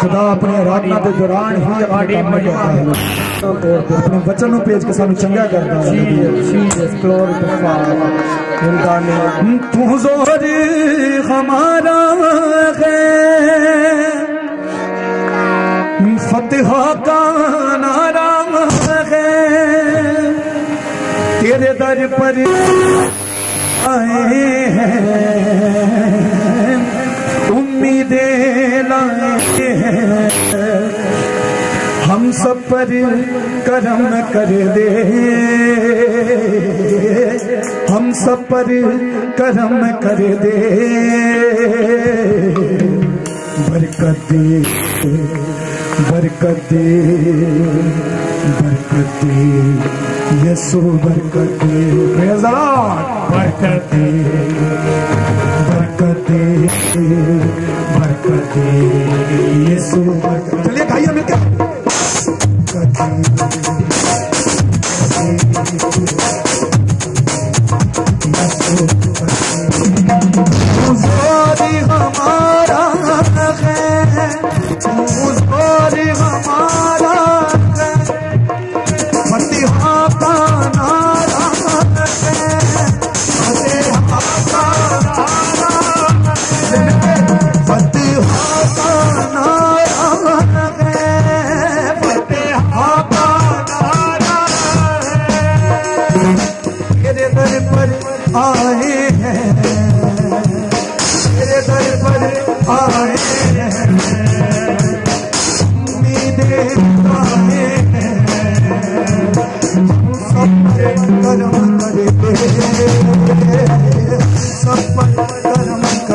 خدا اپنے ارادنا دے دوران ہی اپنے کام میں کرتا ہے۔ اپنے بچن پیج کے سانو چنگا کرتا ہے۔ Jesus, glory to تو زہری جی، ہمارا ہے فتح کا نعرہ ہے تیرے در پر آئے ہیں۔ امیدیں سب پر کرم کر دے۔ ہم سب پر کرم کر دے۔ برکت دے برکت دے برکت دے۔ یسو، برکت دے۔ Praise برکت دے۔ برکت دے برکت دے۔ یسو، برکت چلیے کھائیے مل کے برکت دے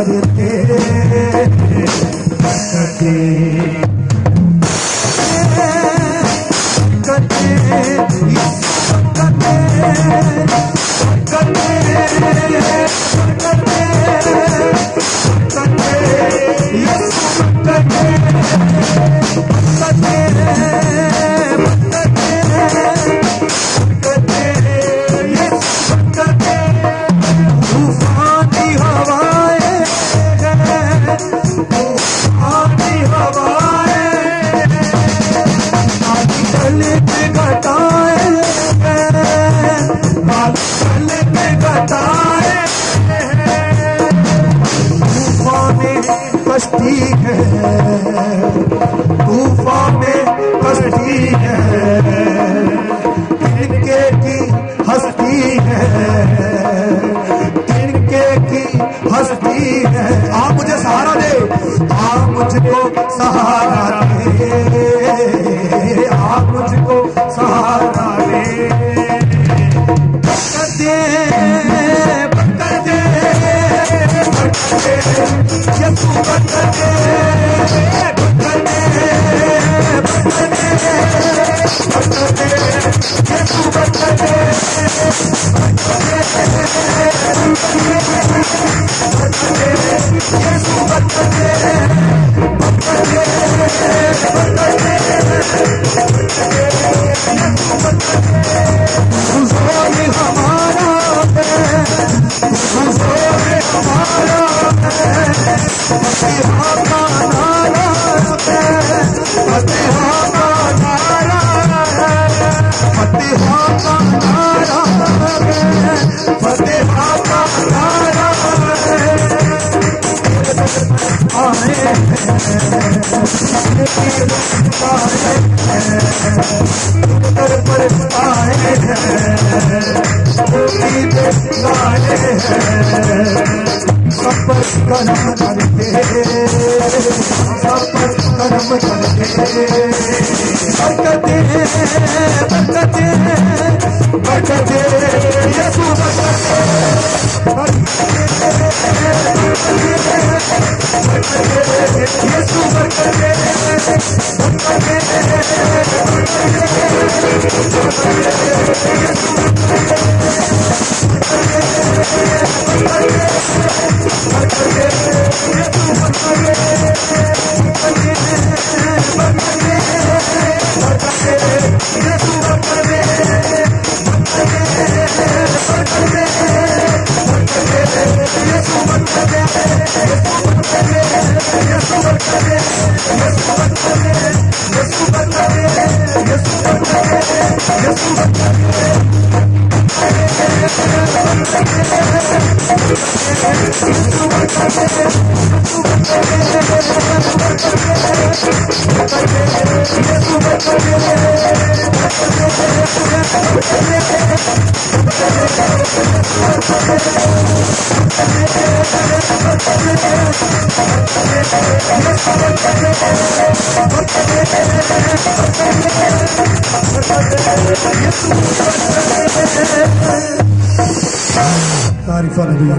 کرم کشتی ہے۔ طوفان میں کشتی ہے۔ تنکے کی ہستی ہے۔ تنکے کی ہستی ہے۔ آپ مجھے سہارا دے آپ مجھ کو سہارا دے کرم کرتے تعریف بڑی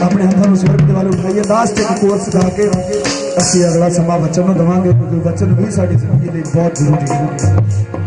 اپنے ہاتھوں سے برکت والے اٹھائیے لاسٹ ایک کورس گا کے اسی اگلا سما بچن نو دواں گے کیونکہ بچن بھی ساری زندگی بہت ضروری ہے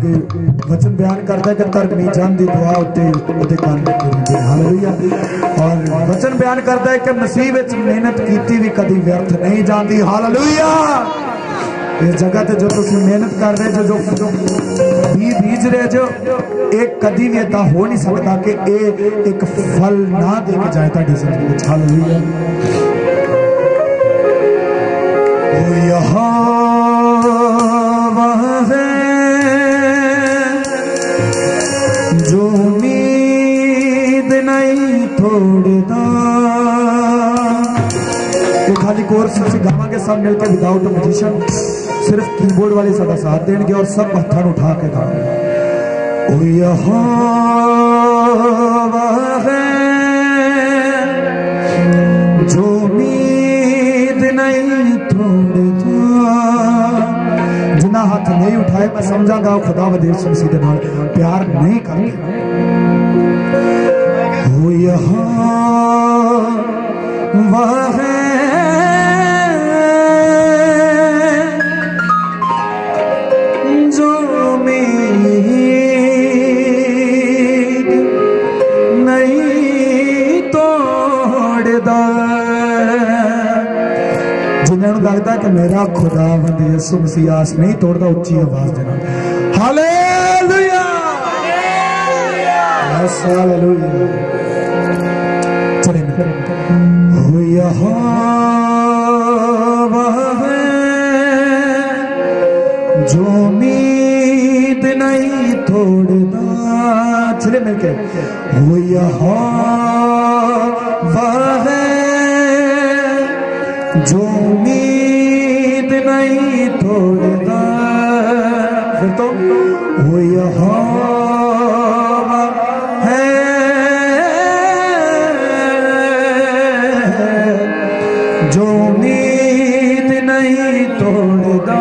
ਕਿ ਵਚਨ ਬਿਆਨ ਕਰਦਾ ਕਿ ਧਰਮੀ ਜਨ ਦੀ ਦੁਆ ਉੱਤੇ ਉਹਦੇ ਕੰਨ ਹੁੰਦੇ ਹਾਲੇਲੂਇਆ। ਔਰ ਵਚਨ ਬਿਆਨ ਕਰਦਾ ਹੈ ਕਿ ਮਸੀਹ ਵਿੱਚ ਮਿਹਨਤ ਕੀਤੀ ਵੀ ਕਦੀ ਵਿਅਰਥ ਨਹੀਂ ਜਾਂਦੀ। ਹਾਲੇਲੂਇਆ। ਇਸ ਜਗ੍ਹਾ ਤੇ ਜੋ ਤੁਸੀਂ ਮਿਹਨਤ ਕਰ ਰਹੇ ਜੋ ਜੋ ਜੋ ਬੀਜ ਰਹੇ ਜੋ, ਇਹ ਕਦੀ ਵੀ ਏਦਾਂ ਹੋ ਨਹੀਂ ਸਕਦਾ ਕਿ ਇਹ ਇੱਕ ਫਲ ਨਾ ਦੇ ਕੇ ਜਾਏ ਤੁਹਾਡੀ ਜ਼ਿੰਦਗੀ ਵਿੱਚ ਹਾਲੇਲੂਇਆ। ਉਹ ਯਹੋਵਾ سب سے گاما کے سب مل کے وداؤٹ پوزیشن صرف کی بورڈ والے سدا ساتھ دیں گے اور سب پتھر اٹھا کے گا۔ گے او یہاں ہے، جو امید نہیں توڑتا جنا ہاتھ نہیں اٹھائے، میں سمجھا گا خدا و ودیر سے سیدھے نال پیار نہیں کر گیا او یہاں وہ ہے۔ کہ میرا خدا بند یسو مسیح آس نہیں توڑتا اچھی آواز دینا۔ ہاللیلویا ہاللیلویا جو امید نہیں مل کے۔ ہو یہاں وہ ہے۔ جو جو امید نہیں توڑتا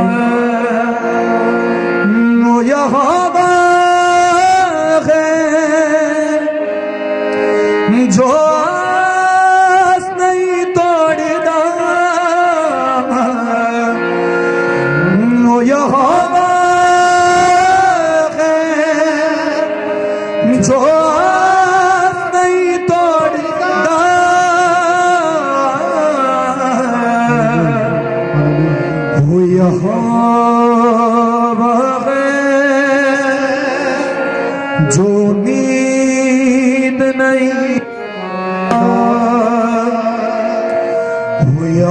یہاں ہے جو نہیں توڑتا یہاں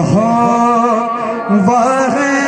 ہو وہ